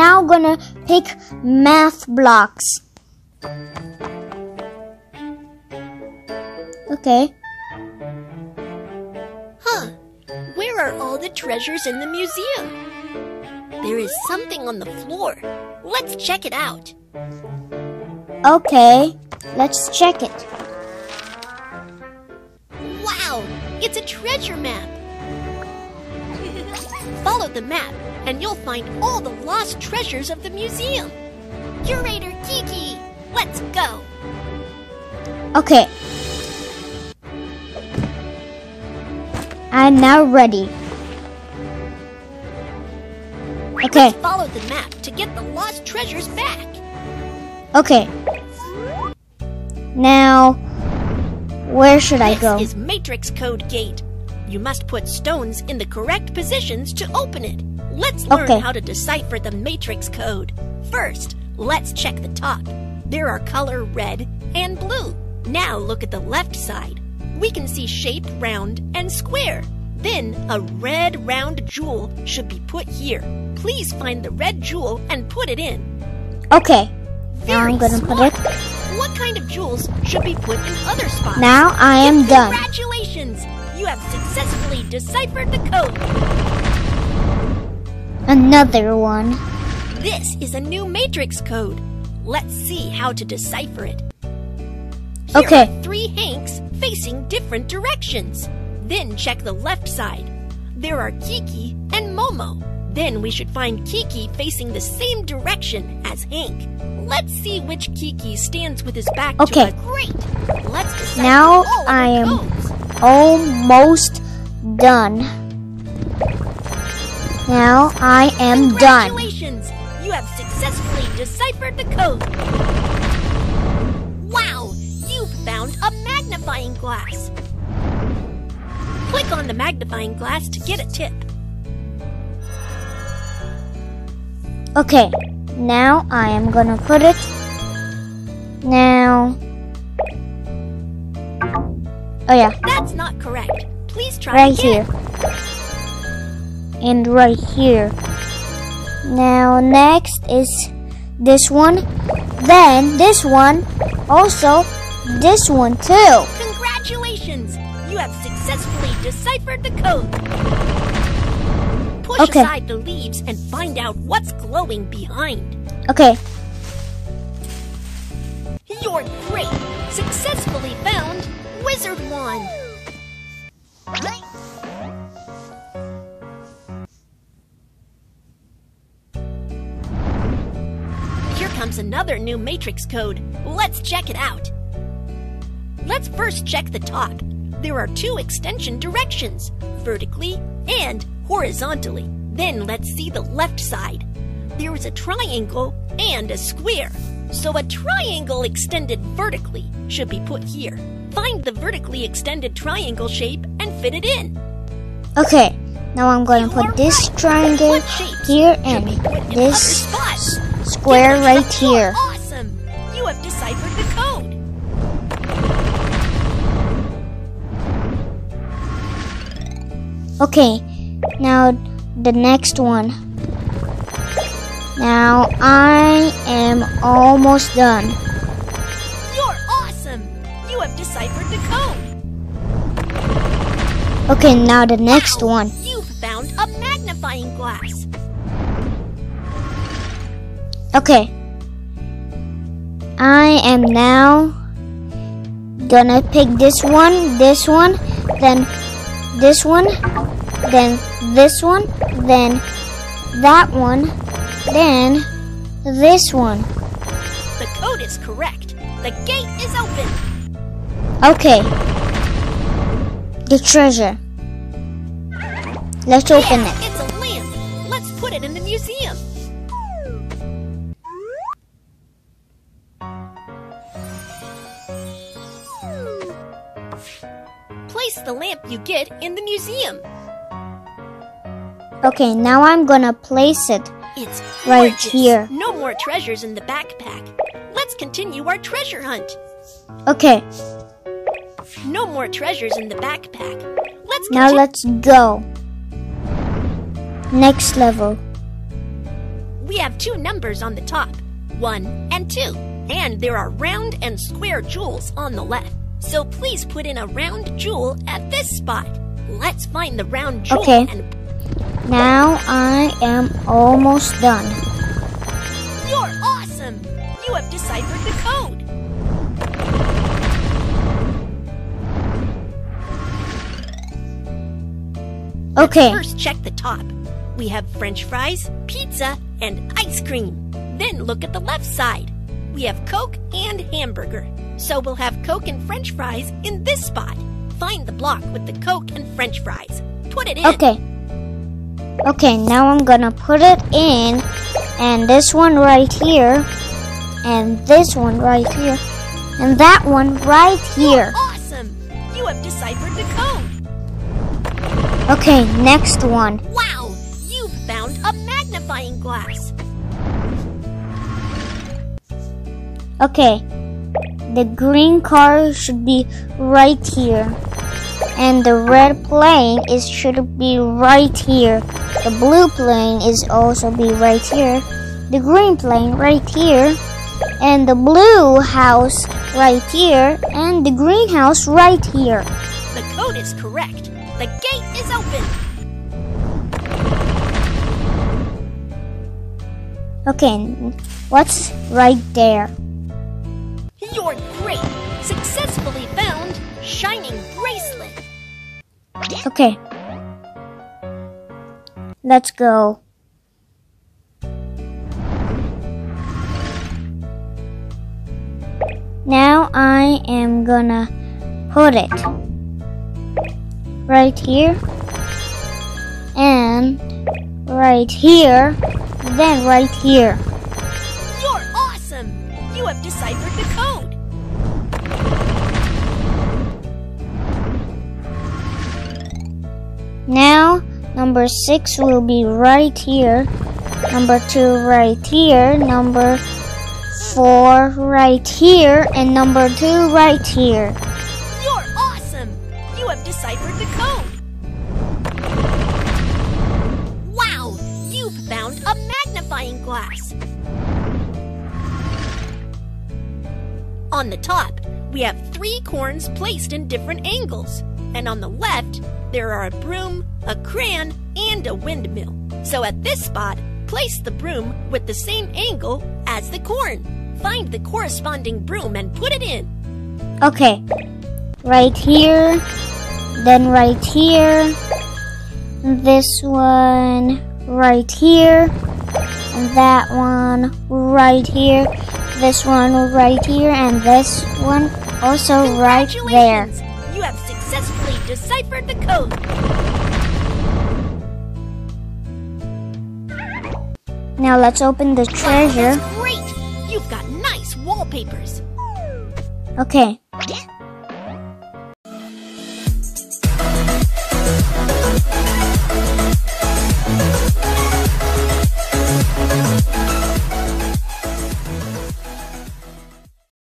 now gonna pick math blocks. Okay. Huh. Where are all the treasures in the museum? There is something on the floor. Let's check it out. Okay. Let's check it. Wow! It's a treasure map. Follow the map, and you'll find all the lost treasures of the museum. Curator Kiki, let's go. Okay. I'm now ready. Okay. Let's follow the map to get the lost treasures back. Okay. Now, where should I go? This go? is Matrix Code Gate. You must put stones in the correct positions to open it. Let's learn Okay. how to decipher the Matrix Code. First, let's check the top. There are color red and blue. Now look at the left side. We can see shape round and square. Then a red round jewel should be put here. Please find the red jewel and put it in. Okay. Now I'm gonna put it. What kind of jewels should be put in other spots? Now I am done. Congratulations! You have successfully deciphered the code. Another one. This is a new matrix code. Let's see how to decipher it. Here Okay. are three Hanks facing different directions. Then check the left side. There are Kiki and Momo. Then we should find Kiki facing the same direction as Hank. Let's see which Kiki stands with his back Okay. to a. Let's Now I am- codes. Almost done. Now I am done. Congratulations! You have successfully deciphered the code. Wow! You've found a magnifying glass. Click on the magnifying glass to get a tip. Okay. Now I am gonna put it. Now. Oh yeah, That's not correct. Please try right again. here. And right here. Now next is this one. Then this one. Also this one too. Congratulations! You have successfully deciphered the code. Push Okay. aside the leaves and find out what's glowing behind. Okay. You're great! Successfully found Wizard Wand! Another new matrix code. Let's check it out. Let's first check the top. There are two extension directions, vertically and horizontally. Then let's see the left side. There is a triangle and a square. So a triangle extended vertically should be put here. Find the vertically extended triangle shape and fit it in. Okay. Now I'm gonna put are this right. triangle here and be put in this? Square Give right here. Awesome! You have deciphered the code. Okay, now the next one. Now I am almost done. You're awesome! You have deciphered the code. Okay, now the next Wow, one. You've found a magnifying glass. Okay. I am now gonna pick this one, this one, then this one, then this one, then that one, then this one. The code is correct. The gate is open. Okay. The treasure. Let's open yeah, it. It's a lamp. Let's put it in the museum. The lamp you get in the museum. Okay, now I'm gonna place it. It's Right here. No more treasures in the backpack. Let's continue our treasure hunt. Okay, No more treasures in the backpack. Let's now let's go. Next level. We have two numbers on the top, 1 and 2. And there are round and square jewels on the left. So please put in a round jewel at this spot. Let's find the round jewel Okay. and Now I am almost done. you're awesome! You have deciphered the code. Okay. First, check the top. We have french fries, pizza, and ice cream. Then look at the left side. We have Coke and hamburger. So we'll have Coke and french fries in this spot. Find the block with the Coke and french fries. Put it in. Okay. Okay, now I'm gonna put it in, and this one right here, and this one right here, and that one right here. Oh, awesome! You have deciphered the code. Okay, next one. Wow! You've found a magnifying glass. Okay, the green car should be right here, and the red plane is should be right here. The blue plane is also be right here. The green plane right here, and the blue house right here, and the greenhouse right here. The code is correct. The gate is open. Okay, what's right there? Successfully found Shining Bracelet. Okay. Let's go. Now I am gonna put it right here and right here, then right here. You're awesome! You have deciphered Now, number six will be right here, number two right here, number four right here, and number two right here. You're awesome! You have deciphered the code. Wow! You've found a magnifying glass. On the top, we have three corns placed in different angles. And on the left, there are a broom, a crayon, and a windmill. So at this spot, place the broom with the same angle as the corn. Find the corresponding broom and put it in. Okay, right here, then right here, this one right here, and that one right here, this one right here, and this one also right there. Deciphered the code. Now let's open the Wow, treasure. that's great! You've got nice wallpapers. Okay,